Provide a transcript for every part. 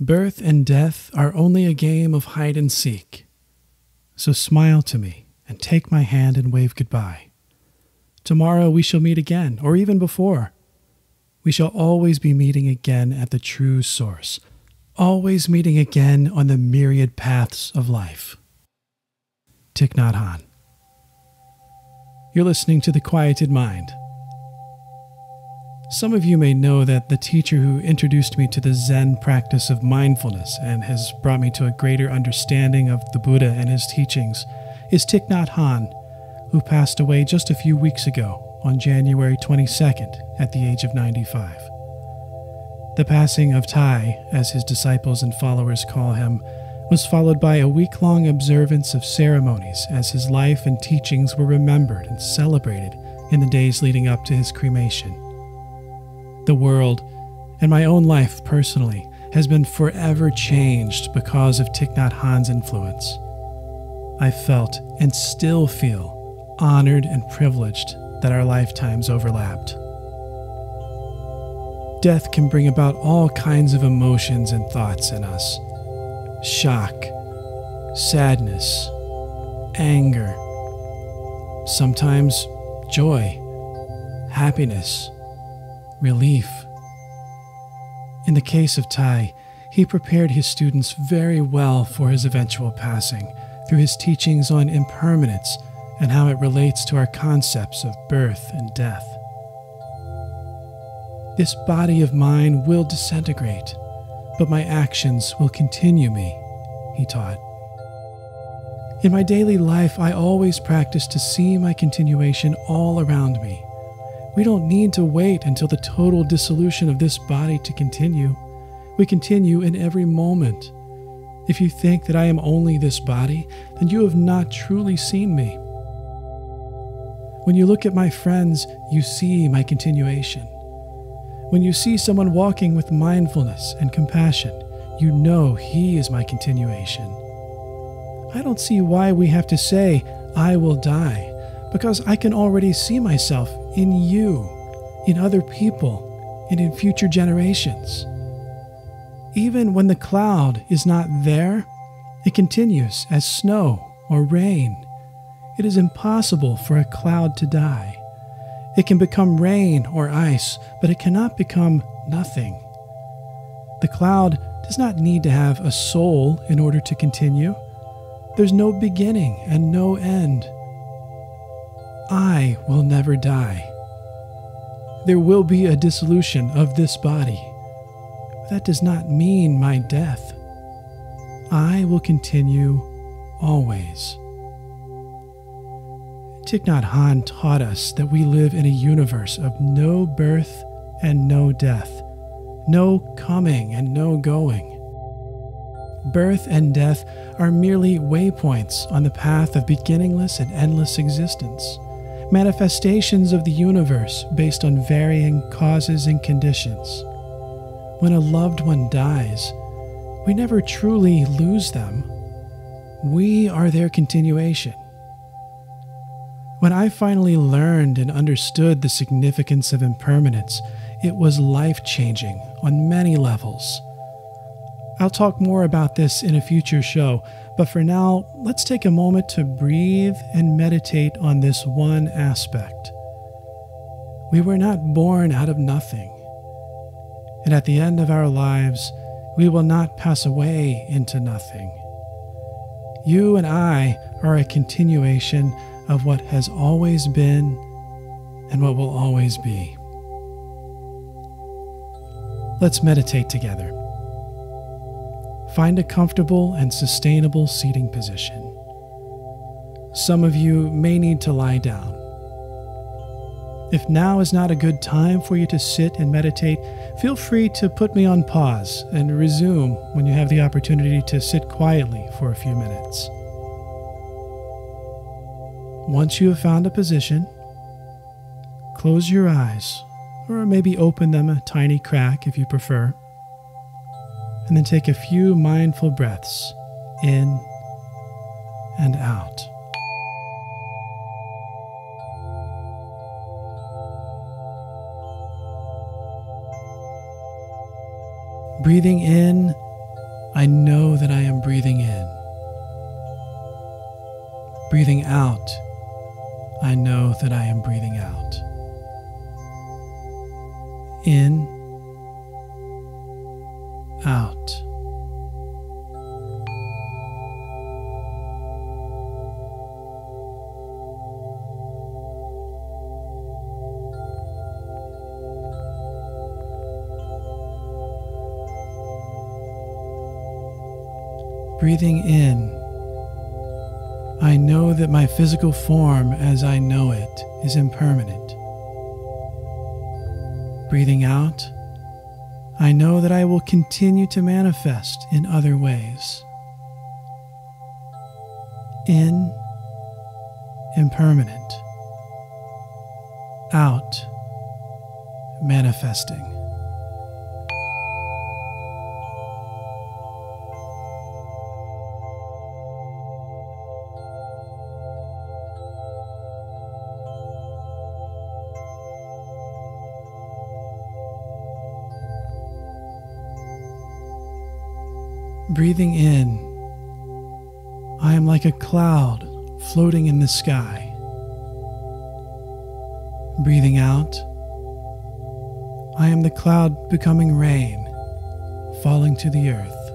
Birth and death are only a game of hide and seek. So smile to me and take my hand and wave goodbye. Tomorrow we shall meet again, or even before. We shall always be meeting again at the true source, always meeting again on the myriad paths of life. Thich Nhat Hanh. You're listening to The Quieted Mind. Some of you may know that the teacher who introduced me to the Zen practice of mindfulness and has brought me to a greater understanding of the Buddha and his teachings is Thich Nhat Hanh, who passed away just a few weeks ago on January 22nd at the age of 95. The passing of Thay, as his disciples and followers call him, was followed by a week long observance of ceremonies as his life and teachings were remembered and celebrated in the days leading up to his cremation the world, and my own life personally has been forever changed because of Thich Nhat Hanh's influence. I felt and still feel honored and privileged that our lifetimes overlapped. Death can bring about all kinds of emotions and thoughts in us shock, sadness, anger, sometimes joy, happiness relief. In the case of Thay, he prepared his students very well for his eventual passing through his teachings on impermanence and how it relates to our concepts of birth and death. This body of mine will disintegrate, but my actions will continue me, he taught. In my daily life, I always practice to see my continuation all around me we don't need to wait until the total dissolution of this body to continue. We continue in every moment. If you think that I am only this body, then you have not truly seen me. When you look at my friends, you see my continuation. When you see someone walking with mindfulness and compassion, you know he is my continuation. I don't see why we have to say, I will die because I can already see myself in you, in other people, and in future generations. Even when the cloud is not there, it continues as snow or rain. It is impossible for a cloud to die. It can become rain or ice, but it cannot become nothing. The cloud does not need to have a soul in order to continue. There's no beginning and no end. I will never die. There will be a dissolution of this body. That does not mean my death. I will continue always. Thich Nhat Hanh taught us that we live in a universe of no birth and no death, no coming and no going. Birth and death are merely waypoints on the path of beginningless and endless existence manifestations of the universe based on varying causes and conditions. When a loved one dies, we never truly lose them. We are their continuation. When I finally learned and understood the significance of impermanence, it was life changing on many levels. I'll talk more about this in a future show, but for now, let's take a moment to breathe and meditate on this one aspect. We were not born out of nothing. And at the end of our lives, we will not pass away into nothing. You and I are a continuation of what has always been and what will always be. Let's meditate together. Find a comfortable and sustainable seating position. Some of you may need to lie down. If now is not a good time for you to sit and meditate, feel free to put me on pause and resume when you have the opportunity to sit quietly for a few minutes. Once you have found a position, close your eyes, or maybe open them a tiny crack if you prefer and then take a few mindful breaths in and out. Breathing in I know that I am breathing in. Breathing out, I know that I am breathing out. In, Breathing in, I know that my physical form as I know it is impermanent. Breathing out, I know that I will continue to manifest in other ways. In, impermanent. Out, manifesting. Breathing in, I am like a cloud floating in the sky. Breathing out, I am the cloud becoming rain, falling to the earth.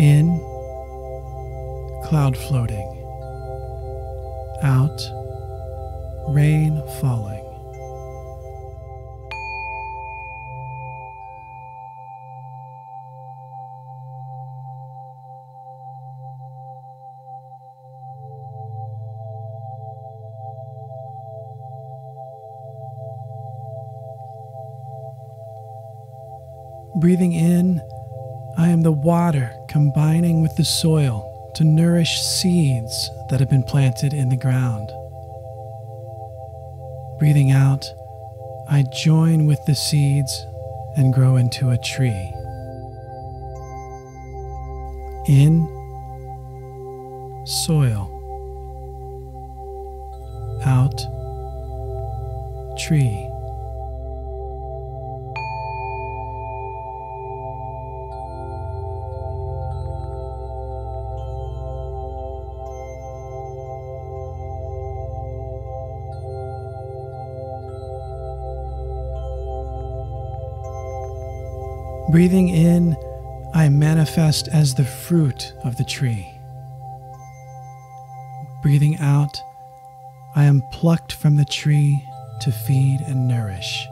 In, cloud floating. Out, rain falling. Breathing in, I am the water combining with the soil to nourish seeds that have been planted in the ground. Breathing out, I join with the seeds and grow into a tree. In, soil. Out, tree. Breathing in, I manifest as the fruit of the tree. Breathing out, I am plucked from the tree to feed and nourish.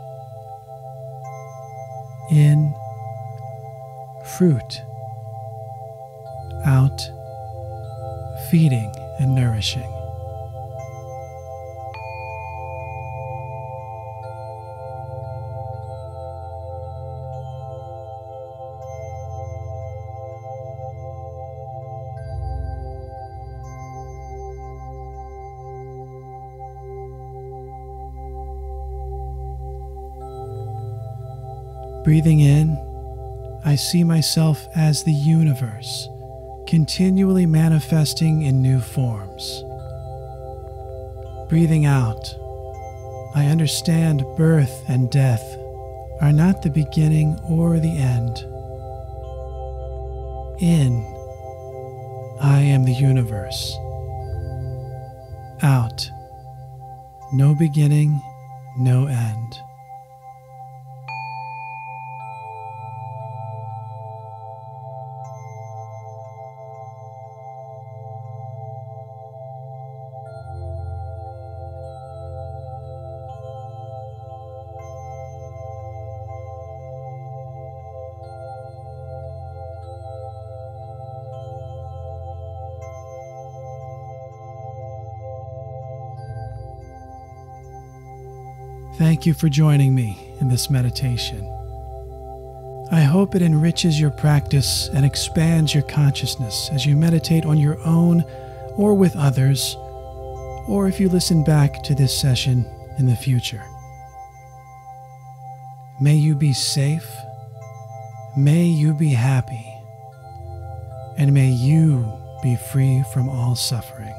In, fruit. Out, feeding and nourishing. Breathing in, I see myself as the universe, continually manifesting in new forms. Breathing out, I understand birth and death are not the beginning or the end. In, I am the universe. Out, no beginning, no end. Thank you for joining me in this meditation. I hope it enriches your practice and expands your consciousness as you meditate on your own or with others, or if you listen back to this session in the future. May you be safe, may you be happy, and may you be free from all suffering.